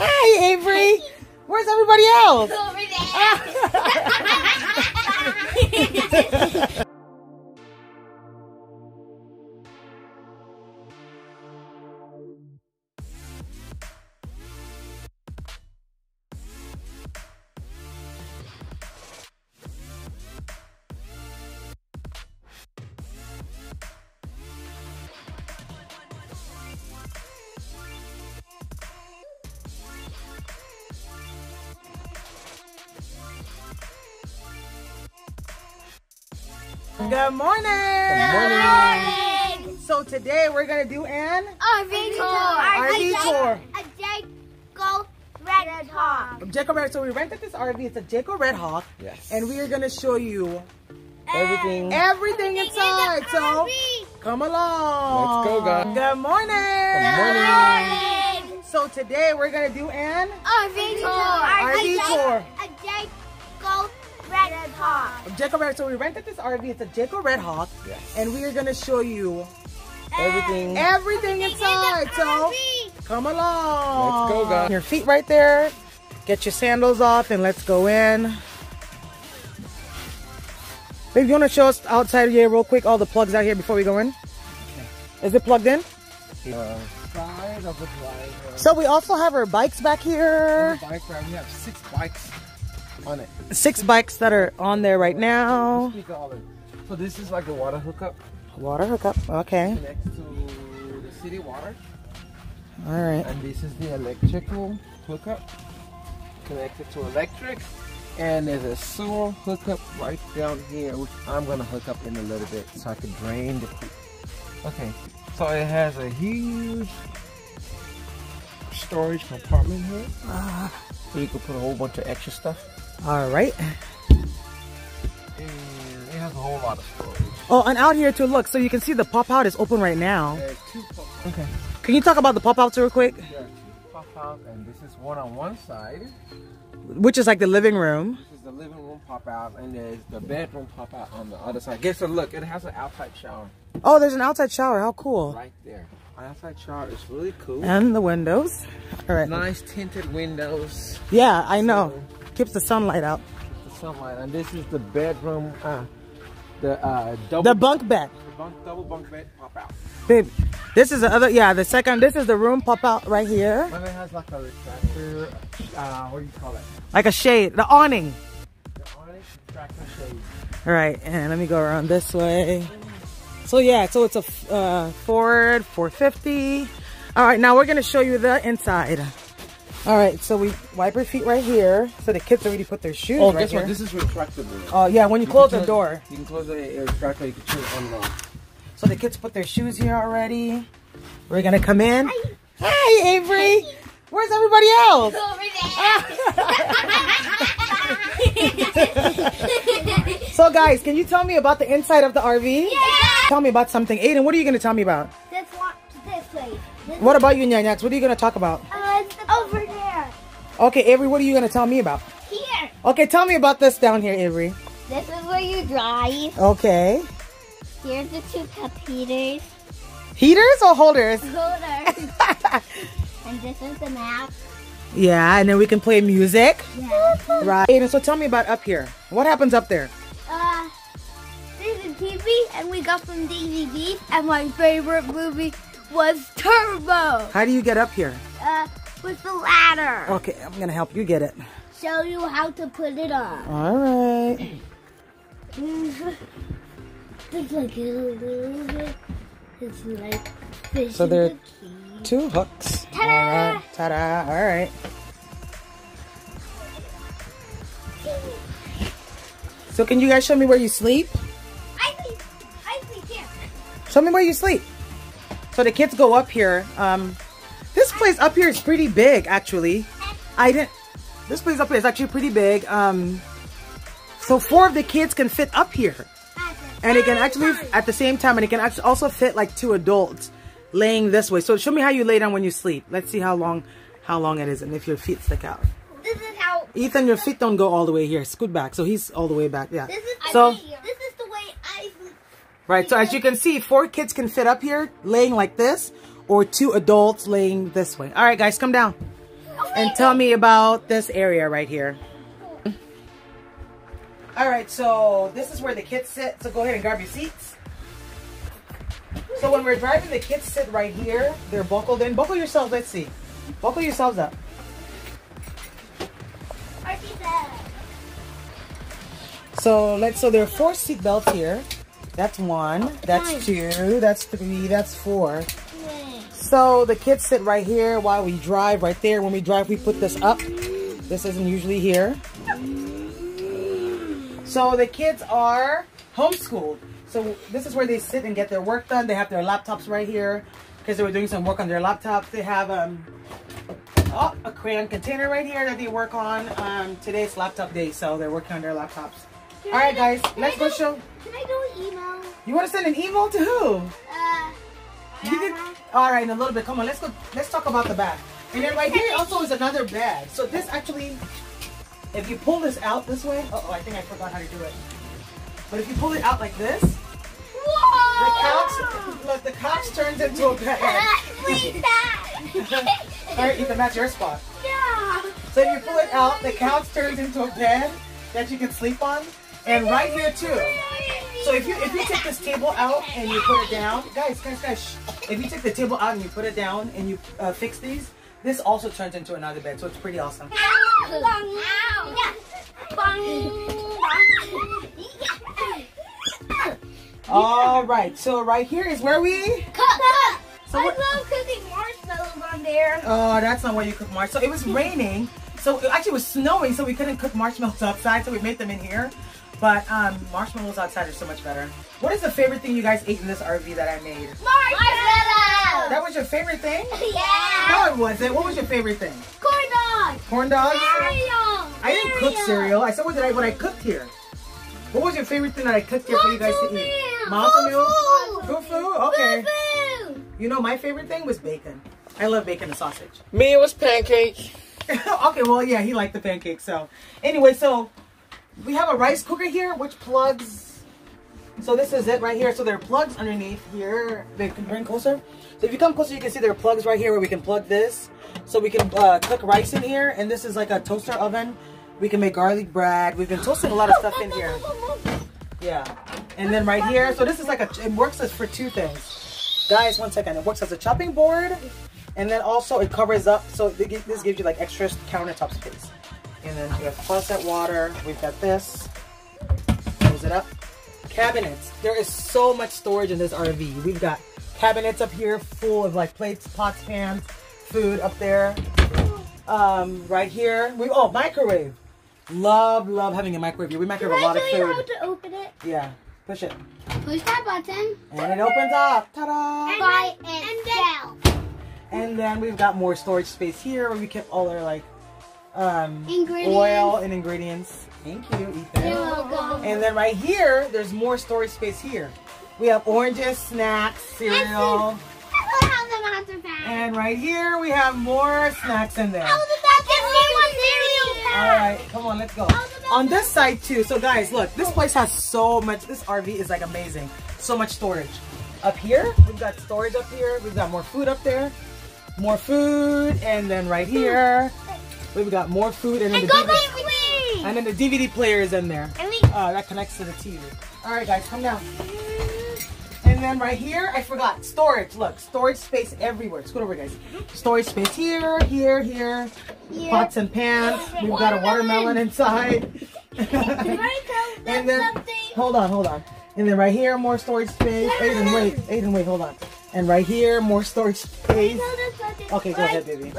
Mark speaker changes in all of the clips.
Speaker 1: Hi, Avery. Where's everybody else?
Speaker 2: Over there.
Speaker 1: Good morning.
Speaker 2: Good Morning.
Speaker 1: So today we're gonna do an
Speaker 2: RV tour.
Speaker 1: RV tour.
Speaker 2: A Jayco Redhawk.
Speaker 1: Jayco Red. So we rented this RV. It's a Jayco Redhawk,
Speaker 3: Yes.
Speaker 1: and we are gonna show you
Speaker 3: Everything.
Speaker 1: everything inside. So come along.
Speaker 3: Let's go, guys.
Speaker 1: Good morning.
Speaker 3: Good morning.
Speaker 1: So today we're gonna do an
Speaker 2: RV tour. Hawk.
Speaker 1: Jayco Red. So we rented this RV. It's a Jayco Redhawk,
Speaker 3: Yes.
Speaker 1: and we are gonna show you
Speaker 3: Everything.
Speaker 1: everything inside. So come along.
Speaker 3: Let's go, guys.
Speaker 1: Your feet right there. Get your sandals off and let's go in. Babe, you want to show us outside here real quick all the plugs out here before we go in? Is it plugged in?
Speaker 3: Uh, side of the drive.
Speaker 1: So we also have our bikes back here.
Speaker 3: Bike. We have six bikes on it.
Speaker 1: Six bikes that are on there right now.
Speaker 3: Speak all of it. So this is like a water hookup.
Speaker 1: Water hookup. Okay.
Speaker 3: Connects to the city water.
Speaker 1: All right.
Speaker 3: And this is the electrical hookup. Connected to electric. And there's a sewer hookup right down here, which I'm gonna hook up in a little bit so I can drain the. Okay, so it has a huge storage compartment here. Ah. So you can put a whole bunch of extra stuff.
Speaker 1: All right.
Speaker 3: And it has a whole lot of storage.
Speaker 1: Oh, and out here too, look. So you can see the pop out is open right now.
Speaker 3: There's two Okay.
Speaker 1: Can you talk about the pop outs real quick?
Speaker 3: There are two pop out, and this is one on one side.
Speaker 1: Which is like the living room.
Speaker 3: This is the living room pop out, and there's the bedroom pop out on the other side. Guess a look, it has an outside shower
Speaker 1: Oh, there's an outside shower. How cool.
Speaker 3: right there. Outside shower is really cool.
Speaker 1: And the windows. All right.
Speaker 3: Nice tinted windows,
Speaker 1: Yeah, I know. Keeps the sunlight out.
Speaker 3: the sunlight, and this is the bedroom. Uh, the uh, double
Speaker 1: The bunk bed.
Speaker 3: the bunk, double bunk bed pop out.
Speaker 1: Babe, this is the other, yeah, the second, this is the room pop out right here.
Speaker 3: And it has like a retractor. Uh, what do you call it?
Speaker 1: Like a shade, the awning.
Speaker 3: The awning retractor shade.
Speaker 1: All right, and let me go around this way. So yeah, so it's a uh, Ford 450. All right, now we're gonna show you the inside. All right, so we wipe our feet right here. So the kids already put their shoes
Speaker 3: Oh,
Speaker 1: right
Speaker 3: guess
Speaker 1: here.
Speaker 3: what? This is retractable.
Speaker 1: Oh yeah, when you
Speaker 3: You
Speaker 1: close the
Speaker 3: turn-
Speaker 1: door.
Speaker 3: You can close the uh, retractor. You can turn it on and off.
Speaker 1: So the kids put their shoes here already. We're gonna come in. Hi, Avery. Where's everybody else? So guys, can you tell me about the inside of the RV? Yeah. Tell me about something. Aiden, what are you gonna tell me about?
Speaker 2: This one, this way. This
Speaker 1: What about you, Nyanyaks? What are you gonna talk about?
Speaker 2: uh, over there.
Speaker 1: Okay, Avery, what are you gonna tell me about?
Speaker 2: Here.
Speaker 1: Okay, tell me about this down here, Avery.
Speaker 2: This is where you drive.
Speaker 1: Okay.
Speaker 2: Here's the two cup heaters.
Speaker 1: Heaters or holders?
Speaker 2: Holders. and this is the map.
Speaker 1: yeah, and then we can play music.
Speaker 2: Yeah.
Speaker 1: Right. Aiden, so tell me about up here. What happens up there?
Speaker 2: Uh, there's a TV, and we got some DVDs, and my favorite movie was Turbo.
Speaker 1: How do you get up here?
Speaker 2: Uh, with the ladder.
Speaker 1: Okay, I'm gonna help you get it.
Speaker 2: Show you how to put it on.
Speaker 1: All right.
Speaker 2: It's like a little bit. It's like fish
Speaker 1: So there-
Speaker 2: the.
Speaker 1: Two hooks.
Speaker 2: Ta-da!
Speaker 1: All right. Ta-da. All right. So can you guys show me where you sleep?
Speaker 2: I think, I think here.
Speaker 1: Show me where you sleep. So the kids go up here. Um, place up here is pretty big, actually. I didn't. This place up here is actually pretty big. Um, so four of the kids can fit up here, and it can actually at the same time, and it can actually also fit like two adults laying this way. So show me how you lay down when you sleep. Let's see how long, how long it is, and if your feet stick out.
Speaker 2: This is how.
Speaker 1: Ethan, your feet don't go all the way here. Scoot back. So he's all the way back. Yeah.
Speaker 2: This is
Speaker 1: So
Speaker 2: this is the way I.
Speaker 1: right. So as you can see, four kids can fit up here laying like this, or two adults laying this way. All right, guys, come down. and tell me about this area right here. All right, so this is where the kids sit. So go ahead and grab your seats. So when we're driving, the kids sit right here. They're buckled in. Buckle yourselves. Let's see. Buckle yourselves up. So let's. So there are four seat belts here. That's one. That's two. That's three. That's four. So the kids sit right here while we drive right there. When we drive, we put this up. This isn't usually here. So the kids are homeschooled. So this is where they sit and get their work done. They have their laptops right here because they were doing some work on their laptops. They have um, oh, a crayon container right here that they work on. Um, today's laptop day, so they're working on their laptops.
Speaker 2: Can
Speaker 1: All right, guys,
Speaker 2: do-
Speaker 1: let's
Speaker 2: can I
Speaker 1: go
Speaker 2: do-
Speaker 1: show.
Speaker 2: Can I do an email?
Speaker 1: You want to send an email to who?
Speaker 2: Uh,
Speaker 1: All right, in a little bit. Come on, let's go. Let's talk about the bag. And then right here also is another bag. So this actually, if you pull this out this way, oh, oh, I think I forgot how to do it. But if you pull it out like this, the couch, look, the couch turns into a bed.
Speaker 2: Please, Dad.
Speaker 1: All right, Ethan, that's your spot.
Speaker 2: Yeah.
Speaker 1: So if you pull it out, the couch turns into a bed that you can sleep on. And right here too. So if you if you take this table out and you put it down, guys, guys, guys, shh. if you take the table out and you put it down and you uh, fix these, this also turns into another bed. So it's pretty awesome. All right, so right here is where we. So
Speaker 2: I love cooking marshmallows on there.
Speaker 1: Oh, that's not where you cook marshmallows. So it was raining, so it actually was snowing, so we couldn't cook marshmallows outside, so we made them in here. But um, marshmallows outside are so much better. What is the favorite thing you guys ate in this RV that I made?
Speaker 2: Marshmallows.
Speaker 1: That was your favorite thing?
Speaker 2: Yeah.
Speaker 1: No, it wasn't. What was your favorite thing?
Speaker 2: Corn dog.
Speaker 1: Corn dogs?
Speaker 2: Cereal.
Speaker 1: I didn't cook cereal. I said what did I what I cooked here. What was your favorite thing that I cooked here for you guys to eat? Matzo meal? Fufu? Okay.
Speaker 2: Fufu.
Speaker 1: You know my favorite thing was bacon. I love bacon and sausage.
Speaker 3: Me, it was pancake.
Speaker 1: okay, well yeah, he liked the pancakes. So anyway, so we have a rice cooker here which plugs. So this is it right here. So there are plugs underneath here. They can bring closer. So if you come closer, you can see there are plugs right here where we can plug this. So we can uh, cook rice in here, and this is like a toaster oven. We can make garlic bread. We've been toasting a lot of stuff in here. Yeah. And then right here, so this is like a, it works as for two things. Guys, one second. It works as a chopping board, and then also it covers up, so this gives you like extra countertop space. And then we have faucet water. We've got this. Close it up. Cabinets. There is so much storage in this RV. We've got cabinets up here full of like plates, pots, pans, food up there. Um, right here. We oh microwave. Love, love having a microwave here. We microwave a lot of
Speaker 2: Can I show you how
Speaker 1: food.
Speaker 2: to open it?
Speaker 1: Yeah. Push it.
Speaker 2: Push that button.
Speaker 1: And it opens up. Ta-da!
Speaker 2: By itself.
Speaker 1: And then we've got more storage space here where we keep all our like um
Speaker 2: Ingredients.
Speaker 1: oil and ingredients. Thank you, Ethan.
Speaker 2: You're welcome.
Speaker 1: And then right here, there's more storage space here. We have oranges, snacks, cereal.
Speaker 2: I love the monster pack.
Speaker 1: And right here, we have more snacks in there.
Speaker 2: How the back cereal
Speaker 1: All
Speaker 2: pack.
Speaker 1: right, come on, let's go. On this side too. So guys, look, this place has so much. This RV is like amazing. So much storage. Up here, we've got storage up here. We've got more food up there. More food, and then right here, we've got more food, and then the
Speaker 2: And go
Speaker 1: DVD, and then the DVD player is in there.
Speaker 2: And we
Speaker 1: Uh, that connects to the TV. All right, guys, come down. And then right here, I forgot storage. Look, storage space everywhere. Scoot over, guys. Storage space here, here, here.
Speaker 2: Here.
Speaker 1: Pots and pans. We've got a watermelon inside. and then, hold on, hold on. And then right here, more storage space. Aiden, wait, Aiden, wait, hold on. And right here, more storage space. Okay, go ahead, baby.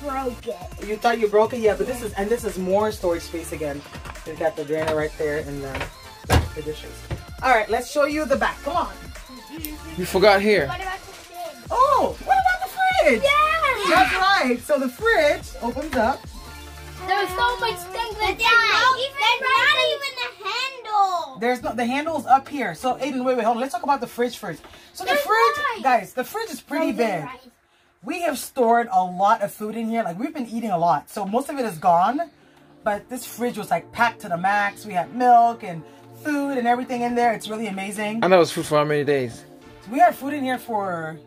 Speaker 2: Broke it.
Speaker 1: You thought you broke it, yeah, but this is and this is more storage space again. We've got the drainer right there and then the dishes. All right, let's show you the back. Come on.
Speaker 3: You forgot here.
Speaker 2: What about the fridge?
Speaker 1: Oh, what about the fridge?
Speaker 2: Yeah!
Speaker 1: That's right. So the fridge opens up.
Speaker 2: There's so much things that There's not even the handle.
Speaker 1: There's no the handle's up here. So Aiden, wait, wait, hold on. Let's talk about the fridge first. So the fridge,
Speaker 2: rice.
Speaker 1: guys, the fridge is pretty big. We have stored a lot of food in here. Like we've been eating a lot. So most of it is gone. But this fridge was like packed to the max. We had milk and food and everything in there. It's really amazing.
Speaker 3: I know was food for how many days?
Speaker 1: We had food in here for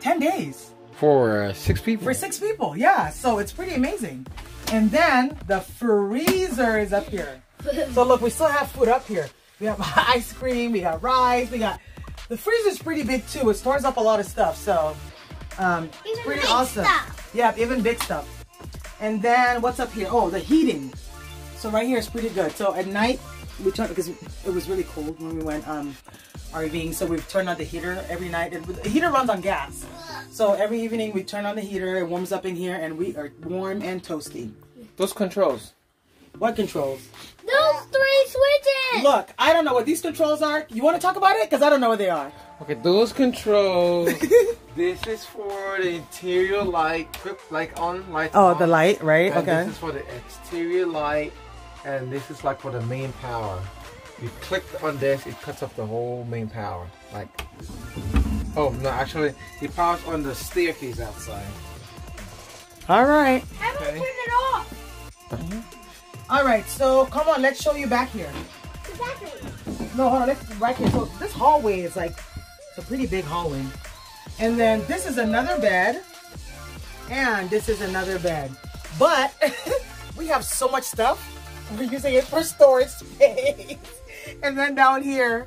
Speaker 1: 10 days.
Speaker 3: For uh, six people.
Speaker 1: For six people, yeah. So it's pretty amazing. And then the freezer is up here. So look, we still have food up here. We have ice cream, we got rice, we got the freezer's pretty big too. It stores up a lot of stuff. So um it's
Speaker 2: Even
Speaker 1: pretty
Speaker 2: big
Speaker 1: awesome.
Speaker 2: stuff.
Speaker 1: Yeah, even big stuff. And then what's up here? Oh, the heating. So right here is pretty good. So at night we turn because it was really cold when we went um RVing. So we've turned on the heater every night. And the heater runs on gas. So every evening we turn on the heater. It warms up in here, and we are warm and toasty.
Speaker 3: Those controls.
Speaker 1: What controls?
Speaker 2: Those three switches.
Speaker 1: Look, I don't know what these controls are. You want to talk about it? Because I don't know what they are.
Speaker 3: Okay, those controls. this is for the interior light, quick like on, light
Speaker 1: Oh,
Speaker 3: off.
Speaker 1: the light, right?
Speaker 3: And
Speaker 1: Okay.
Speaker 3: this is for the exterior light, and this is like for the main power. You click on this, it cuts off the whole main power. Like, oh no, actually, it powers on the staircase outside.
Speaker 1: All right.
Speaker 2: How do I
Speaker 3: Okay.
Speaker 2: turn it off? Uh-huh.
Speaker 1: All right. So come on, let's show you back here.
Speaker 2: The battery.
Speaker 1: No, hold on. Let's right here. So this hallway is like it's a pretty big hallway, and then this is another bed, and this is another bed. But we have so much stuff. We're using it for storage space. And then down here,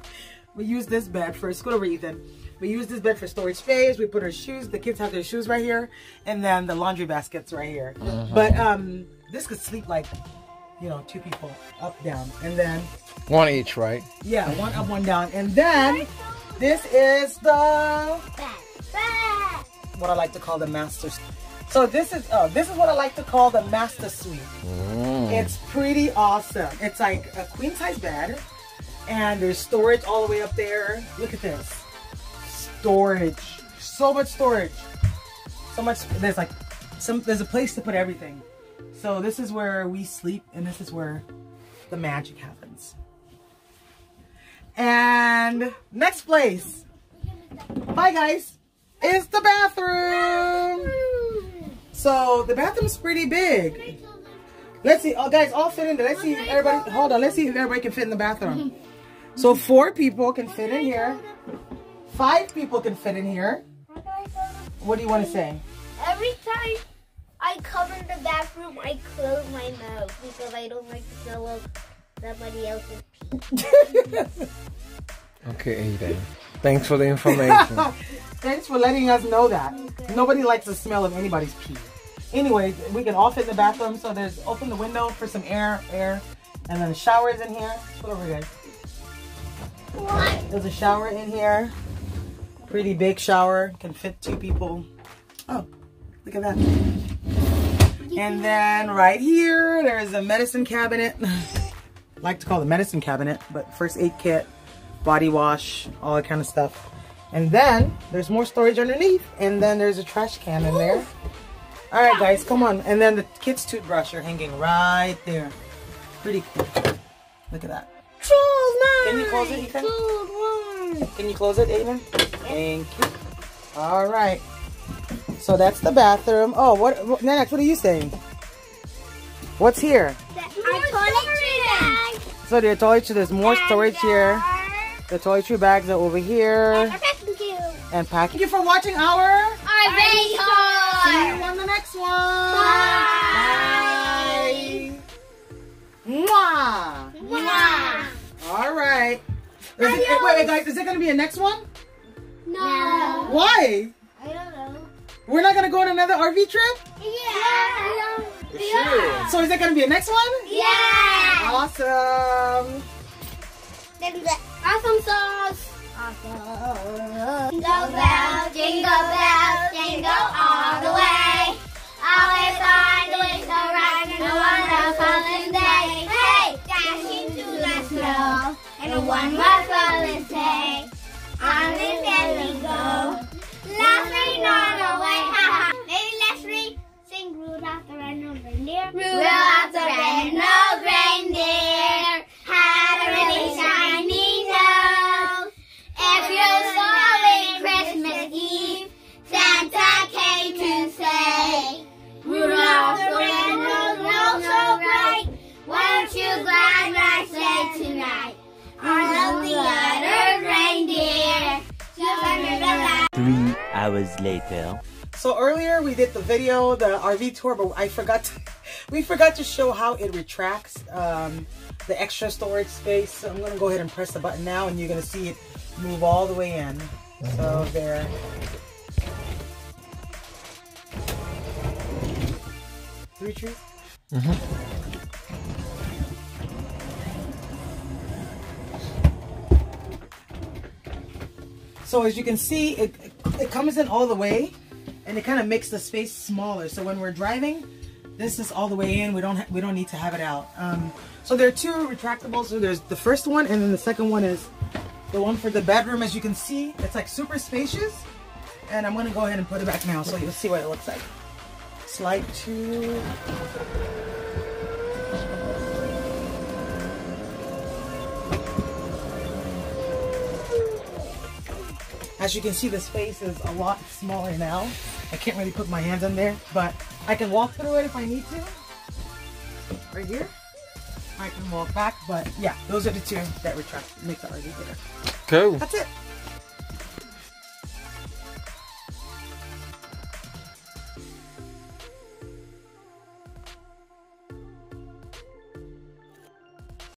Speaker 1: we use this bed for scoot over, Ethan. We use this bed for storage space. We put our shoes. The kids have their shoes right here, and then the laundry baskets right here. But um, this could sleep like, you know, two people up, down, and then
Speaker 3: One each, right?
Speaker 1: yeah, one up, one down. And then this is the what I like to call the master. So this is oh, this is what I like to call the master suite. Mm. It's pretty awesome. It's like a queen size bed, and there's storage all the way up there. Look at this, storage. So much storage. So much. There's like some. There's a place to put everything. So this is where we sleep, and this is where the magic happens. And next place. Bye guys. Is the bathroom. So the bathroom's pretty big. Let's see. Oh, guys, all fit in there. Let's see if everybody. Hold on. Let's see if everybody can fit in the bathroom. So four people can fit in here. Five people can fit in here. What do you want to say?
Speaker 2: Every time I come in the bathroom, I close my mouth because I don't like the smell of somebody else's pee.
Speaker 3: Okay, Aiden. Thanks for the information.
Speaker 1: Thanks for letting us know that. Nobody likes the smell of anybody's pee. Anyway, we can all fit in the bathroom. So there's open the window for some air, air, and then the shower is in here. Put over guys.
Speaker 2: What?
Speaker 1: There's a shower in here. Pretty big shower. Can fit two people. Oh, look at that. And then right here, there's a medicine cabinet. like to call it medicine cabinet, but first aid kit, body wash, all that kind of stuff. And then there's more storage underneath. And then there's a trash can in there. All right, guys, come on. And then the kid's toothbrush are hanging right there. Pretty cool. Look at that. Can you close it, Ethan? Can you close it, Aiden? Thank you. All right. So that's the bathroom. Oh, what, what Nanax, what are you saying? What's here? So the toiletry, there's more storage here. The toiletry bags are over here. And pack. Thank you for watching our. See you on the next one. Bye. Mwah. All right. Is it, wait, wait, guys, is it going to be a next one?
Speaker 2: No.
Speaker 1: Why?
Speaker 2: I don't know.
Speaker 1: We're not going to go on another RV trip?
Speaker 2: Yeah.
Speaker 3: Sure.
Speaker 1: So is it going to be a next one?
Speaker 2: Yeah.
Speaker 1: Awesome.
Speaker 2: Awesome sauce. Awesome. Jingle bells, jingle bells, jingle all the way. Always on the window ride in a wonderful day. Hey, dashing through the snow in a one more falling day. On this day we go, The Red-Nosed Reindeer had a really shiny nose. Christmas Eve, Santa came to say, the red-nosed nose so bright, weren't you glad I said tonight? Reindeer.
Speaker 4: Three hours later.
Speaker 1: So earlier we did the video, the RV tour, but I forgot to, we forgot to show how it retracts um, the extra storage space. So I'm gonna go ahead and press the button now and you're gonna see it move all the way in. So there. Three trees? So as you can see, it, it comes in all the way and it kind of makes the space smaller. So when we're driving, this is all the way in. We don't we don't need to have it out. Um, so there are two retractables. So there's the first one and then the second one is the one for the bedroom. As you can see, it's like super spacious. And I'm gonna go ahead and put it back now so you'll see what it looks like. Slide two. As you can see, the space is a lot smaller now. I can't really put my hands in there, but I can walk through it if I need to. Right here. I can walk back, but yeah, those are the two that retract, make the RV bigger.
Speaker 3: Cool.
Speaker 1: That's it.